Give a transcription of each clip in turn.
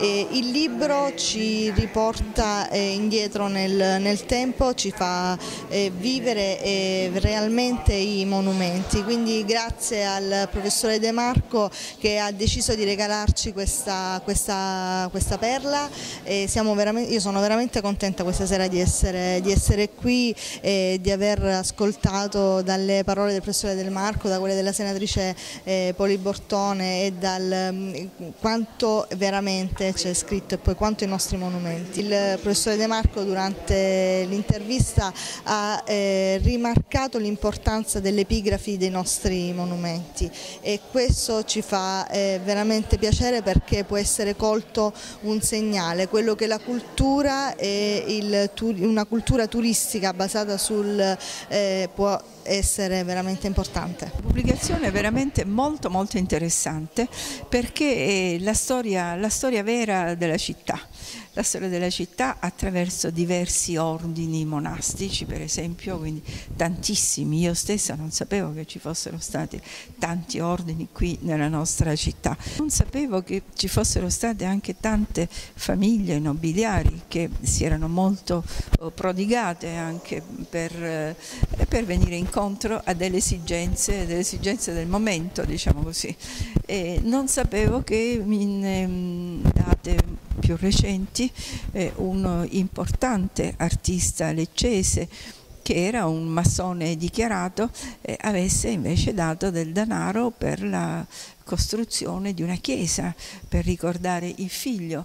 E il libro ci riporta eh, indietro nel, nel, tempo, ci fa eh, vivere eh, realmente i monumenti, quindi grazie al professore De Marco che ha deciso di regalarci questa, questa, questa perla, io sono veramente contenta questa sera di essere, di essere qui e di aver ascoltato dalle parole del professore Del Marco, da quelle della senatrice eh, Poli Bortone e dal mm, quanto veramente c'è scritto e poi quanto i nostri monumenti. Il professore De Marco durante l'intervista ha eh, rimarcato l'importanza delle epigrafi dei nostri monumenti e questo ci fa eh, veramente piacere perché può essere colto un segnale, quello che la cultura e il, una cultura turistica basata sul eh, può essere veramente importante. La pubblicazione è veramente molto molto interessante perché è la storia, la storia vera della città la storia della città attraverso diversi ordini monastici, per esempio, quindi tantissimi. Io stessa non sapevo che ci fossero stati tanti ordini qui nella nostra città. Non sapevo che ci fossero state anche tante famiglie nobiliari che si erano molto oh, prodigate anche per, eh, per venire incontro a delle esigenze, delle esigenze del momento, diciamo così. E non sapevo che in ehm, date più recenti eh, un importante artista leccese che era un massone dichiarato, eh, avesse invece dato del denaro per la costruzione di una chiesa per ricordare il figlio.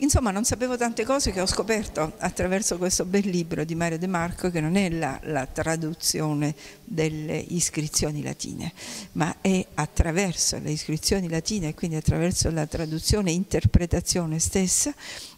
Insomma, non sapevo tante cose che ho scoperto attraverso questo bel libro di Mario De Marco, che non è la, la traduzione delle iscrizioni latine, ma è attraverso le iscrizioni latine e quindi attraverso la traduzione e interpretazione stessa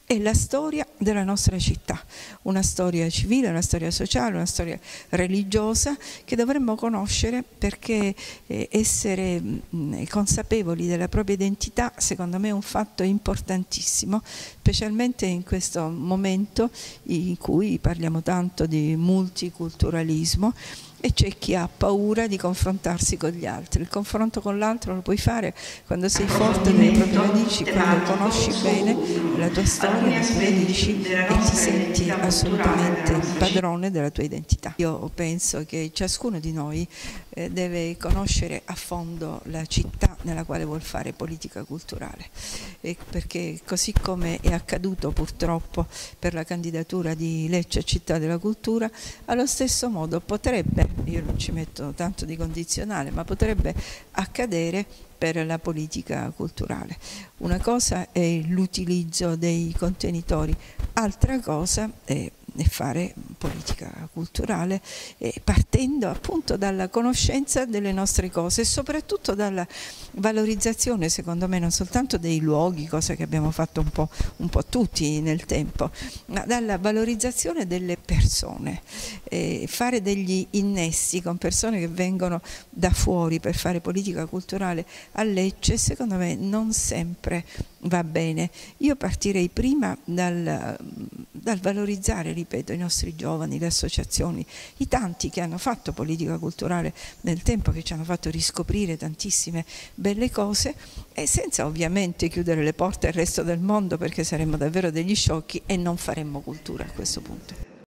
è la storia della nostra città, una storia civile, una storia sociale, una storia religiosa che dovremmo conoscere perché eh, essere mh, consapevoli della propria identità secondo me è un fatto importantissimo, specialmente in questo momento in cui parliamo tanto di multiculturalismo e c'è chi ha paura di confrontarsi con gli altri. Il confronto con l'altro lo puoi fare quando sei forte delle proprie radici, quando conosci bene la tua storia, le tue radici e ti senti assolutamente padrone della tua identità. Io penso che ciascuno di noi eh, deve conoscere a fondo la città nella quale vuol fare politica culturale, e perché così come è accaduto purtroppo per la candidatura di Lecce a Città della Cultura, allo stesso modo potrebbe, io non ci metto tanto di condizionale, ma potrebbe accadere per la politica culturale. Una cosa è l'utilizzo dei contenitori, altra cosa è fare politica culturale eh, partendo appunto dalla conoscenza delle nostre cose e soprattutto dalla valorizzazione secondo me non soltanto dei luoghi, cosa che abbiamo fatto un po', un po tutti nel tempo, ma dalla valorizzazione delle persone, eh, fare degli innesti con persone che vengono da fuori per fare politica culturale a Lecce secondo me non sempre va bene. Io partirei prima dal, dal valorizzare, ripeto, i nostri giovani, le associazioni, i tanti che hanno fatto politica culturale nel tempo, che ci hanno fatto riscoprire tantissime belle cose e senza ovviamente chiudere le porte al resto del mondo perché saremmo davvero degli sciocchi e non faremmo cultura a questo punto.